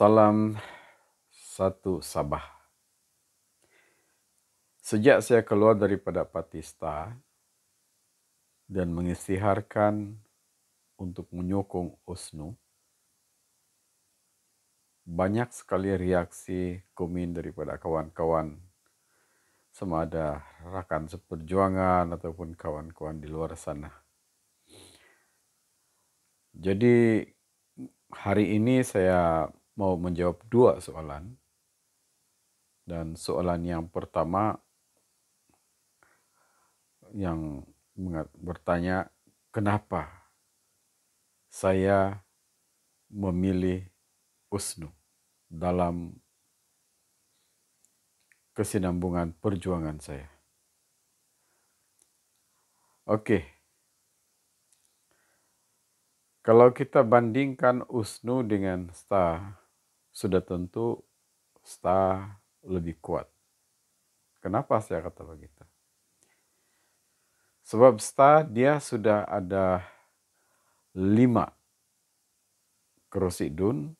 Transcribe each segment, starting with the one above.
Salam satu Sabah. Sejak saya keluar daripada Patista dan mengisytiharkan untuk menyokong USNU, banyak sekali reaksi komen daripada kawan-kawan sama ada rakan seperjuangan ataupun kawan-kawan di luar sana. Jadi hari ini saya mau menjawab dua soalan. Dan soalan yang pertama yang bertanya kenapa saya memilih USNU dalam kesinambungan perjuangan saya. Oke. Kalau kita bandingkan USNU dengan STA, sudah tentu sta lebih kuat. Kenapa saya kata begitu? Sebab sta dia sudah ada lima kerusi dun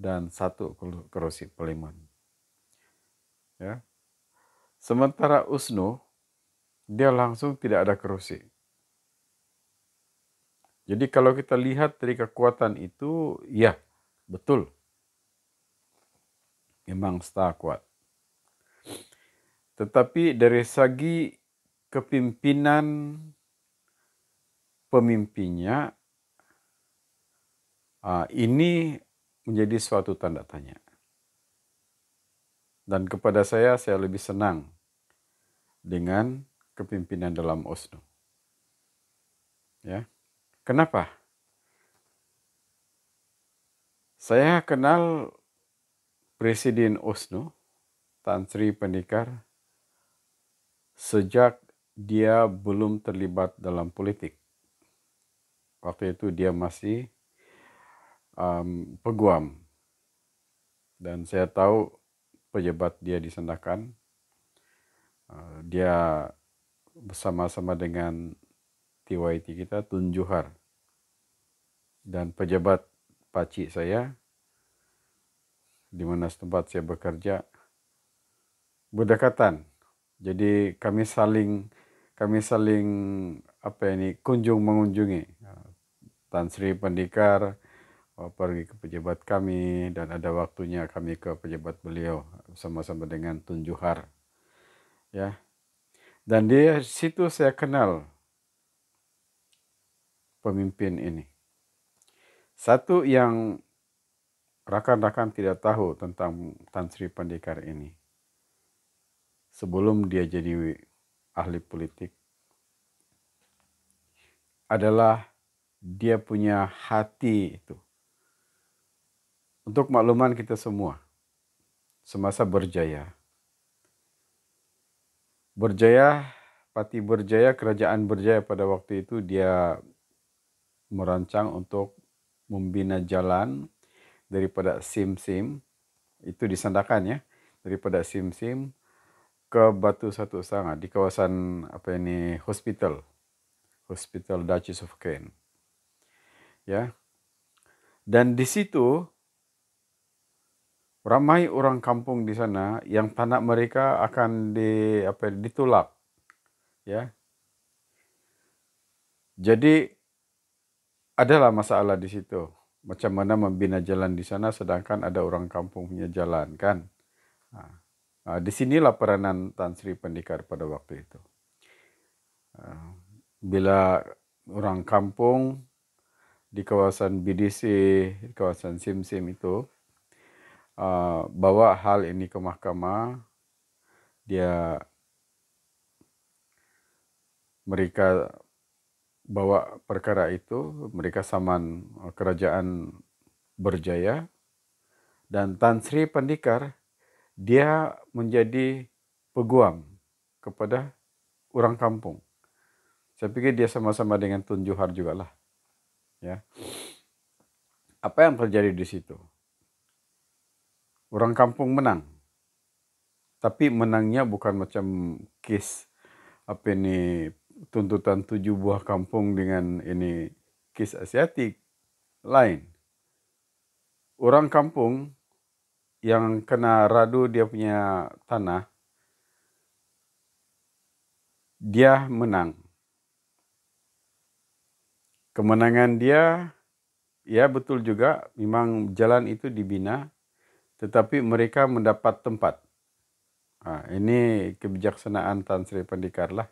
dan satu kerusi peliman. Ya. Sementara Usnu dia langsung tidak ada kerusi. Jadi kalau kita lihat dari kekuatan itu, ya betul memang kuat. Tetapi dari segi kepimpinan pemimpinnya, ah, ini menjadi suatu tanda tanya. Dan kepada saya, saya lebih senang dengan kepimpinan dalam Osno. Ya, kenapa? Saya kenal Presiden Osno, Tan Sri Pendekar, sejak dia belum terlibat dalam politik. Waktu itu dia masih um, peguam. Dan saya tahu pejabat dia disendakan. Uh, dia bersama-sama dengan TYT kita, Tun Juhar. Dan pejabat pakcik saya, di mana tempat saya bekerja berdekatan. Jadi kami saling kami saling apa ini kunjung mengunjungi Tan Sri Pendikar oh, pergi ke pejabat kami dan ada waktunya kami ke pejabat beliau sama-sama dengan Tun Juhar. Ya. Dan di situ saya kenal pemimpin ini. Satu yang rakan-rakan tidak tahu tentang Tan Sri Pandekar ini. Sebelum dia jadi ahli politik, adalah dia punya hati itu. Untuk makluman kita semua, semasa berjaya. Berjaya, Pati Berjaya, kerajaan Berjaya pada waktu itu dia merancang untuk membina jalan daripada sim-sim itu disandakan ya daripada sim-sim ke Batu Satu Sanga di kawasan apa ini hospital. Hospital Duchess of Kent. Ya. Dan di situ ramai orang kampung di sana yang tanah mereka akan di apa ditolak ya. Jadi adalah masalah di situ macam mana membina jalan di sana sedangkan ada orang kampung punya jalan kan. Nah, di sinilah peranan Tan Sri Pendekar pada waktu itu. bila orang kampung di kawasan BDC, di kawasan Sim Sim itu uh, bawa hal ini ke mahkamah, dia mereka bawa perkara itu, mereka saman uh, kerajaan berjaya, dan Tan Sri Pandikar, dia menjadi peguam kepada orang kampung. Saya pikir dia sama-sama dengan Tun Johar juga lah. Ya. Apa yang terjadi di situ? Orang kampung menang. Tapi menangnya bukan macam kes apa ini tuntutan tujuh buah kampung dengan ini kis asiatik lain. orang kampung yang kena radu dia punya tanah, dia menang. Kemenangan dia, ya betul juga, memang jalan itu dibina, tetapi mereka mendapat tempat. Nah, ini kebijaksanaan Tan Sri Pandikar lah.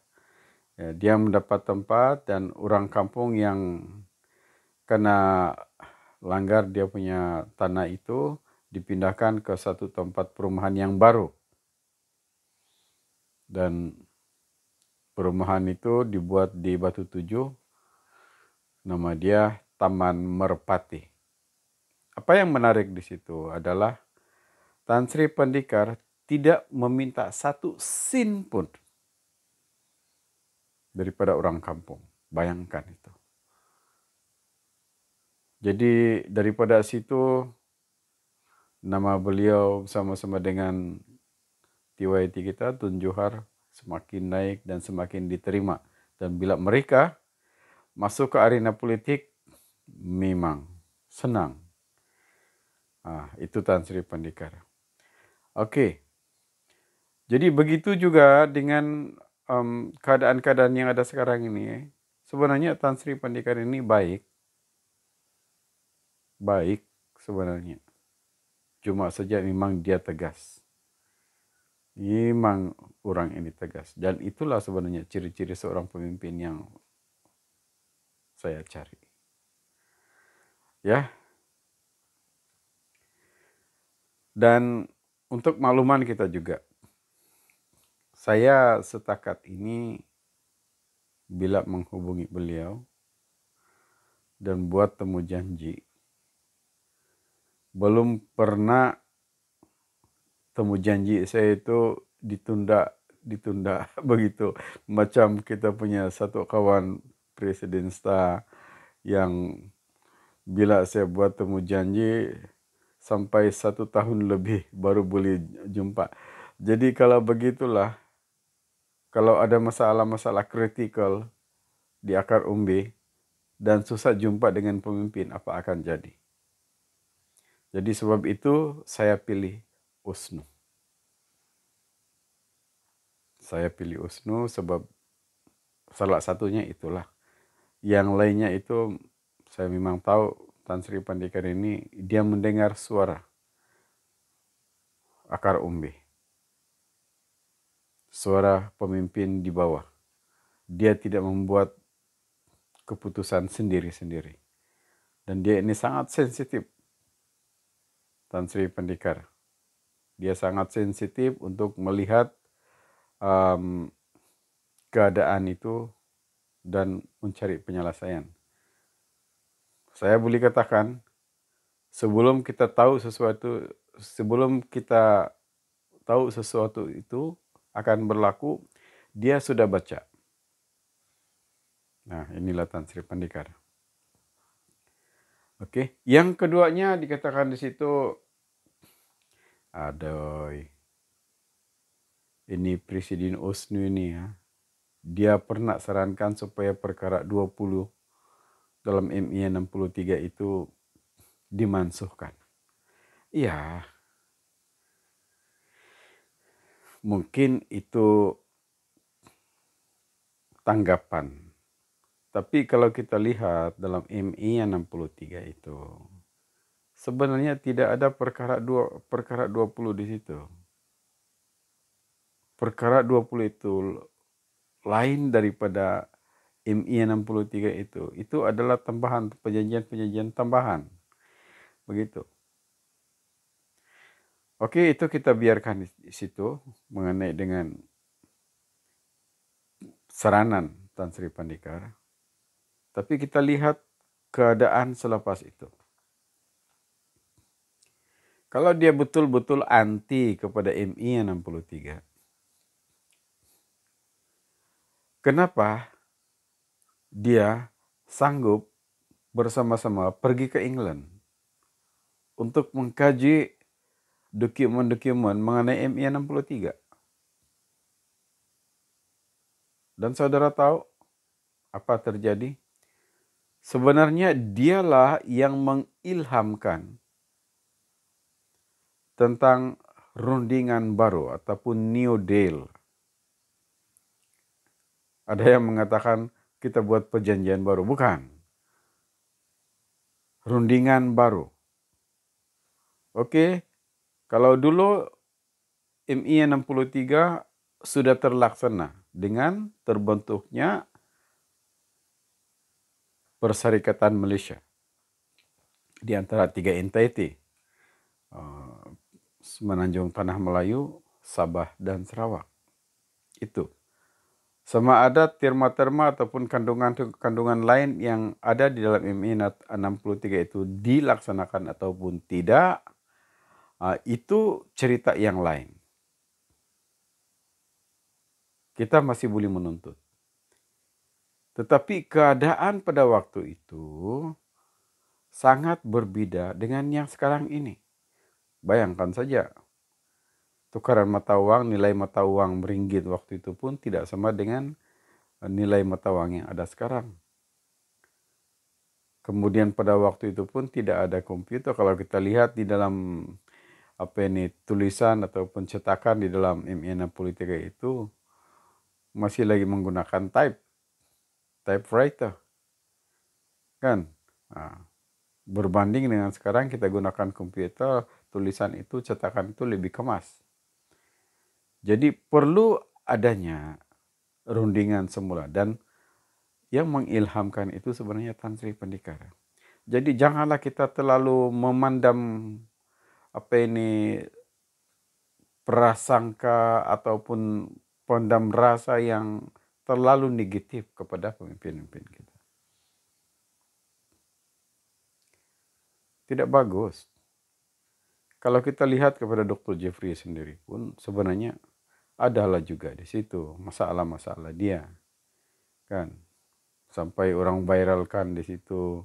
Ya, dia mendapat tempat dan orang kampung yang kena langgar dia punya tanah itu dipindahkan ke satu tempat perumahan yang baru. Dan perumahan itu dibuat di Batu Tujuh. Nama dia Taman Merpati. Apa yang menarik di situ adalah Tan Sri Pendikar tidak meminta satu sin pun daripada orang kampung. Bayangkan itu. Jadi daripada situ nama beliau sama-sama dengan TYT kita Tun Johar semakin naik dan semakin diterima dan bila mereka masuk ke arena politik memang senang. Ah, itu Tan Sri Pandikar. Oke. Jadi begitu juga dengan um, keadaan-keadaan yang ada sekarang ini. Sebenarnya Tan Sri Pandikar ini baik baik sebenarnya. Cuma saja memang dia tegas. Memang orang ini tegas. Dan itulah sebenarnya ciri-ciri seorang pemimpin yang saya cari. Ya. Dan untuk makluman kita juga. Saya setakat ini bila menghubungi beliau dan buat temu janji belum pernah temu janji. Saya itu ditunda ditunda begitu. Macam kita punya satu kawan presiden sta yang bila saya buat temu janji sampai satu tahun lebih baru boleh jumpa. Jadi kalau begitulah kalau ada masalah-masalah kritikal di akar umbi dan susah jumpa dengan pemimpin apa akan jadi jadi sebab itu saya pilih Usnu. Saya pilih Usnu sebab salah satunya itulah. Yang lainnya itu saya memang tahu Tan Sri Pandikar ini dia mendengar suara akar umbi. Suara pemimpin di bawah. Dia tidak membuat keputusan sendiri-sendiri. Dan dia ini sangat sensitif Tan Sri Pendikar. Dia sangat sensitif untuk melihat um, keadaan itu dan mencari penyelesaian. Saya boleh katakan, sebelum kita tahu sesuatu, sebelum kita tahu sesuatu itu akan berlaku, dia sudah baca. Nah, inilah Tan Sri Pendikar. Oke, yang keduanya dikatakan di situ ada ini Presiden Osnu ini ya. Dia pernah sarankan supaya perkara 20 dalam MI 63 itu dimansuhkan. Iya. Mungkin itu tanggapan tapi kalau kita lihat dalam MI 63 itu sebenarnya tidak ada perkara dua perkara 20 di situ. Perkara 20 itu lain daripada MI 63 itu. Itu adalah tambahan perjanjian-perjanjian tambahan. Begitu. Oke, itu kita biarkan di situ mengenai dengan saranan Tan Sri Pandikar. Tapi kita lihat keadaan selepas itu. Kalau dia betul-betul anti kepada MI 63. Kenapa dia sanggup bersama-sama pergi ke England untuk mengkaji dokumen-dokumen mengenai MI 63? Dan saudara tahu apa terjadi? Sebenarnya dialah yang mengilhamkan tentang rundingan baru ataupun New Deal. Ada yang mengatakan kita buat perjanjian baru. Bukan. Rundingan baru. Oke, kalau dulu MI 63 sudah terlaksana dengan terbentuknya Perserikatan Malaysia di antara tiga entiti Semenanjung Tanah Melayu, Sabah dan Sarawak. Itu sama ada terma-terma ataupun kandungan-kandungan lain yang ada di dalam MI 63 itu dilaksanakan ataupun tidak, uh, itu cerita yang lain. Kita masih boleh menuntut. Tetapi keadaan pada waktu itu sangat berbeda dengan yang sekarang ini. Bayangkan saja, tukaran mata uang, nilai mata uang meringgit waktu itu pun tidak sama dengan eh, nilai mata uang yang ada sekarang. Kemudian pada waktu itu pun tidak ada komputer. Kalau kita lihat di dalam apa ini tulisan ataupun cetakan di dalam MIN politika itu masih lagi menggunakan type, typewriter, kan? Nah, berbanding dengan sekarang kita gunakan komputer, tulisan itu cetakan itu lebih kemas. Jadi perlu adanya rundingan semula dan yang mengilhamkan itu sebenarnya Tan Sri Pendikara. Jadi janganlah kita terlalu memandang apa ini prasangka ataupun pendam rasa yang terlalu negatif kepada pemimpin-pemimpin kita. Tidak bagus. Kalau kita lihat kepada Dr. Jeffrey sendiri pun sebenarnya adalah juga di situ masalah-masalah dia kan sampai orang viralkan di situ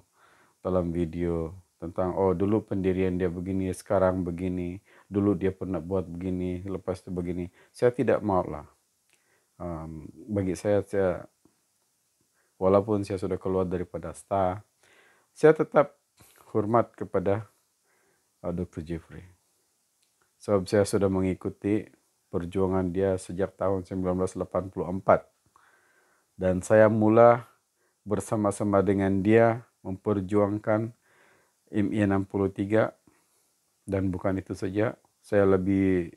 dalam video tentang oh dulu pendirian dia begini sekarang begini dulu dia pernah buat begini lepas itu begini saya tidak mau lah um, bagi saya saya walaupun saya sudah keluar daripada sta saya tetap hormat kepada uh, Dr. Jeffrey sebab saya sudah mengikuti perjuangan dia sejak tahun 1984. Dan saya mula bersama-sama dengan dia memperjuangkan MI 63 dan bukan itu saja, saya lebih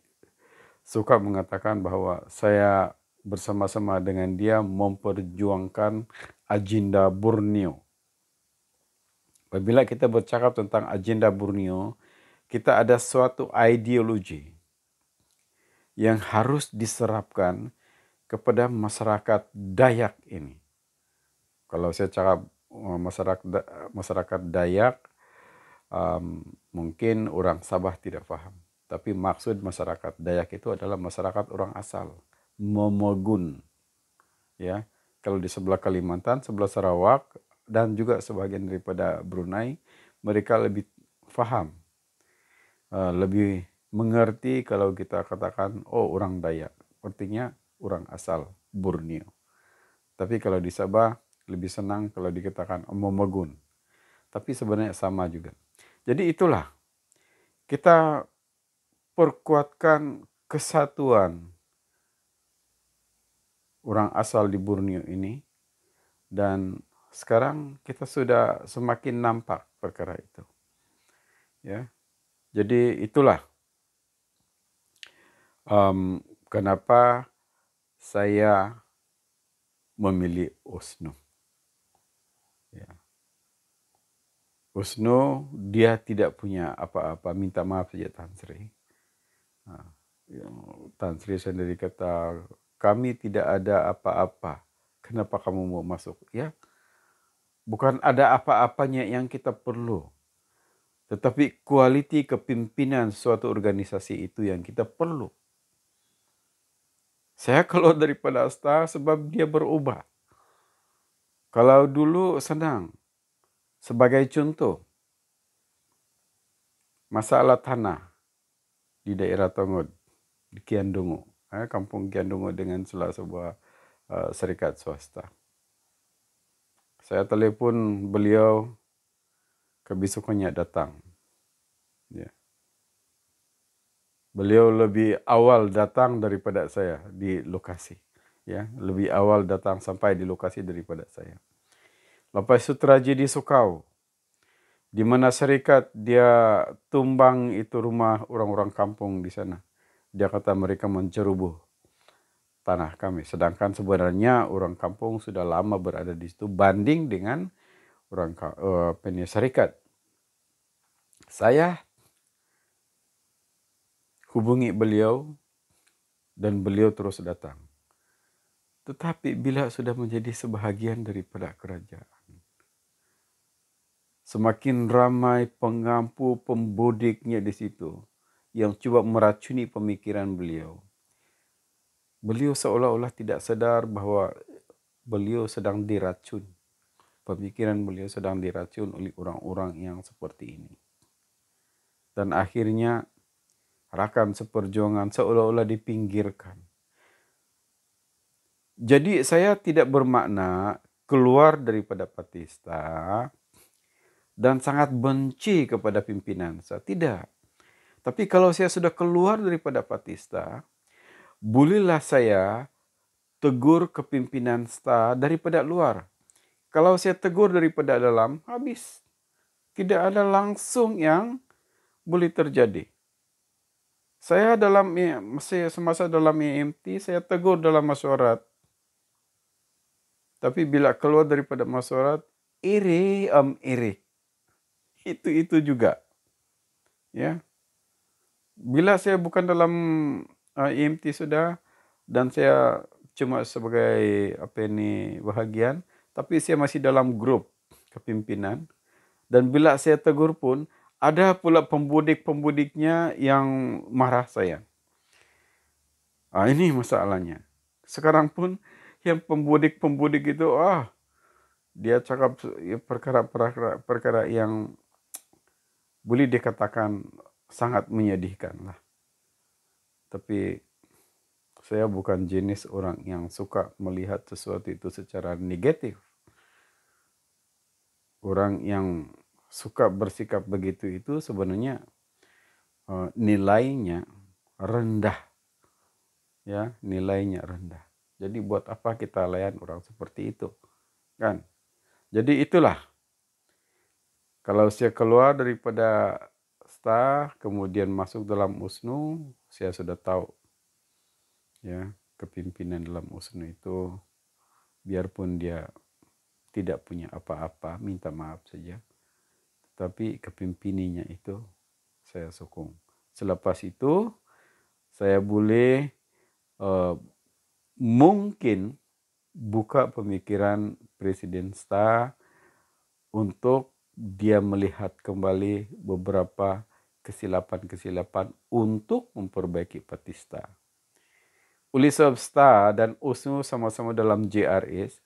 suka mengatakan bahwa saya bersama-sama dengan dia memperjuangkan agenda Borneo. Apabila kita bercakap tentang agenda Borneo, kita ada suatu ideologi yang harus diserapkan kepada masyarakat Dayak ini. Kalau saya cakap eh, masyarakat masyarakat Dayak, um, mungkin orang Sabah tidak paham. Tapi maksud masyarakat Dayak itu adalah masyarakat orang asal, Momogun. Ya, kalau di sebelah Kalimantan, sebelah Sarawak, dan juga sebagian daripada Brunei, mereka lebih paham, uh, lebih mengerti kalau kita katakan oh orang Dayak. Artinya orang asal Borneo. Tapi kalau di Sabah lebih senang kalau dikatakan Omomogun. Tapi sebenarnya sama juga. Jadi itulah kita perkuatkan kesatuan orang asal di Borneo ini dan sekarang kita sudah semakin nampak perkara itu. Ya. Jadi itulah um, kenapa saya memilih Osno. Osno dia tidak punya apa-apa, minta maaf saja Tan Sri. Nah, Tan Sri sendiri kata, kami tidak ada apa-apa, kenapa kamu mau masuk? Ya, bukan ada apa-apanya yang kita perlu. Tetapi kualiti kepimpinan suatu organisasi itu yang kita perlu. Saya keluar daripada asta sebab dia berubah. Kalau dulu senang, sebagai contoh, masalah tanah di daerah Tongod, di Kiandungu, eh, kampung Kiandungu dengan salah sebuah uh, serikat swasta. Saya telepon beliau, kebesokannya datang. Ya. Beliau lebih awal datang daripada saya di lokasi. Ya, lebih awal datang sampai di lokasi daripada saya. Lepas itu tragedi Sukau. Di mana serikat dia tumbang itu rumah orang-orang kampung di sana. Dia kata mereka mencerubuh tanah kami. Sedangkan sebenarnya orang kampung sudah lama berada di situ banding dengan orang uh, serikat. Saya hubungi beliau dan beliau terus datang. Tetapi bila sudah menjadi sebahagian daripada kerajaan, semakin ramai pengampu pembodiknya di situ yang coba meracuni pemikiran beliau. Beliau seolah-olah tidak sadar bahwa beliau sedang diracun. Pemikiran beliau sedang diracun oleh orang-orang yang seperti ini. Dan akhirnya rakan seperjuangan seolah-olah dipinggirkan. Jadi saya tidak bermakna keluar daripada Patista dan sangat benci kepada pimpinan saya. Tidak. Tapi kalau saya sudah keluar daripada Patista, bolehlah saya tegur kepimpinan sta daripada luar. Kalau saya tegur daripada dalam, habis. Tidak ada langsung yang boleh terjadi. Saya dalam masih semasa dalam EMT saya tegur dalam masyarakat. Tapi bila keluar daripada masyarakat, iri am iri. Itu itu juga. Ya. Bila saya bukan dalam uh, EMT sudah dan saya cuma sebagai apa ini bahagian, tapi saya masih dalam grup kepimpinan dan bila saya tegur pun ada pula pembudik-pembudiknya yang marah saya. Ah, ini masalahnya. Sekarang pun yang pembudik-pembudik itu, ah, dia cakap ya, perkara-perkara perkara yang boleh dikatakan sangat menyedihkan lah. Tapi saya bukan jenis orang yang suka melihat sesuatu itu secara negatif. Orang yang suka bersikap begitu itu sebenarnya uh, nilainya rendah. Ya, nilainya rendah. Jadi buat apa kita layan orang seperti itu? Kan? Jadi itulah. Kalau saya keluar daripada sta kemudian masuk dalam usnu, saya sudah tahu ya, kepimpinan dalam usnu itu biarpun dia tidak punya apa-apa, minta maaf saja tapi kepimpinannya itu saya sokong. Selepas itu saya boleh uh, mungkin buka pemikiran Presiden Sta untuk dia melihat kembali beberapa kesilapan-kesilapan untuk memperbaiki Patista. Ulisab Sta dan USNU sama-sama dalam JRS.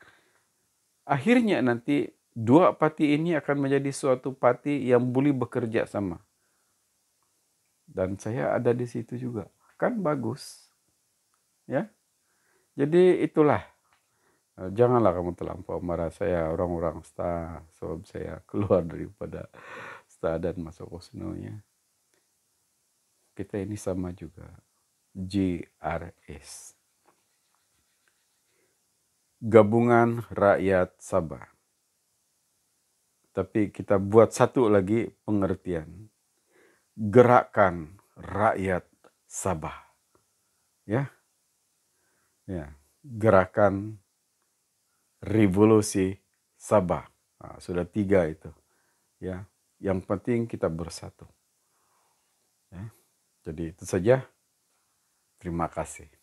Akhirnya nanti dua parti ini akan menjadi suatu parti yang boleh bekerja sama. Dan saya ada di situ juga. Kan bagus. Ya. Jadi itulah. Eh, janganlah kamu terlampau marah saya orang-orang sta sebab saya keluar daripada sta dan masuk osnonya. Kita ini sama juga. GRS. Gabungan Rakyat Sabah tapi kita buat satu lagi pengertian. Gerakan rakyat Sabah. Ya. Ya, gerakan revolusi Sabah. Nah, sudah tiga itu. Ya, yang penting kita bersatu. Ya. Jadi itu saja. Terima kasih.